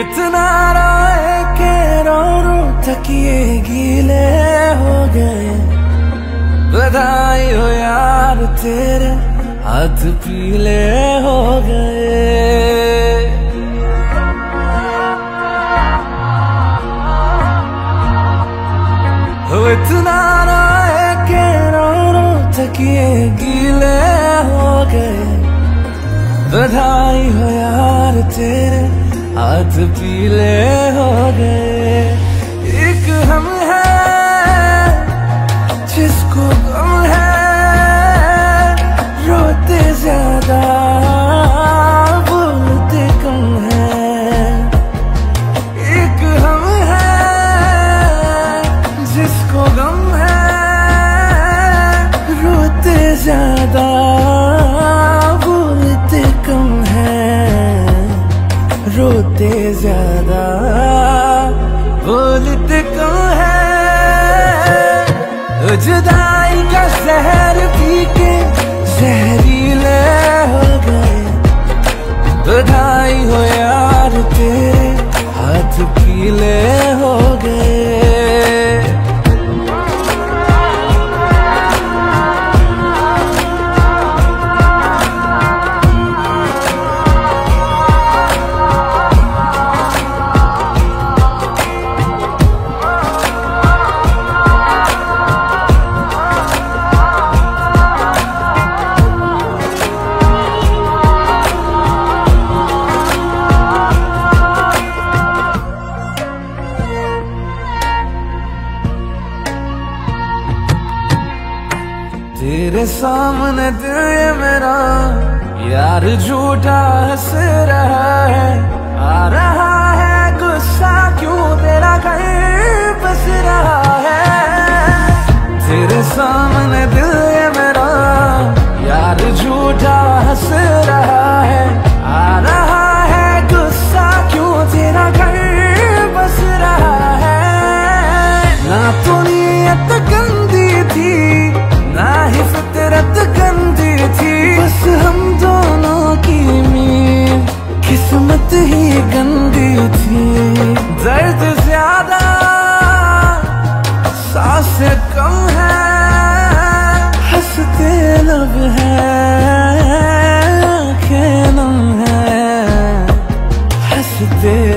इतना रोए के रो रो तकिए गीले हो गए। बधाई हो यार तेरे हाथ पीले हो गए। तकिए गीले हो गए। बधाई हो यार तेरे, हाथ पीले हो गए। एक हम है ज़्यादा बोलते कम है, रोते ज़्यादा बोलते कम है। जुदाई का शहर पी के जहरीले हो गए, बधाई हो यार तेरे हाथ पीले हो तेरे सामने दिल ये मेरा यार झूठा हंस रहा है आ रहा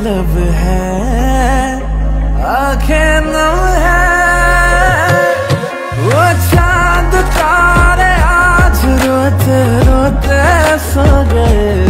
लब है आँखें है। वो चाँद तारे आज रोते रोते सो गए।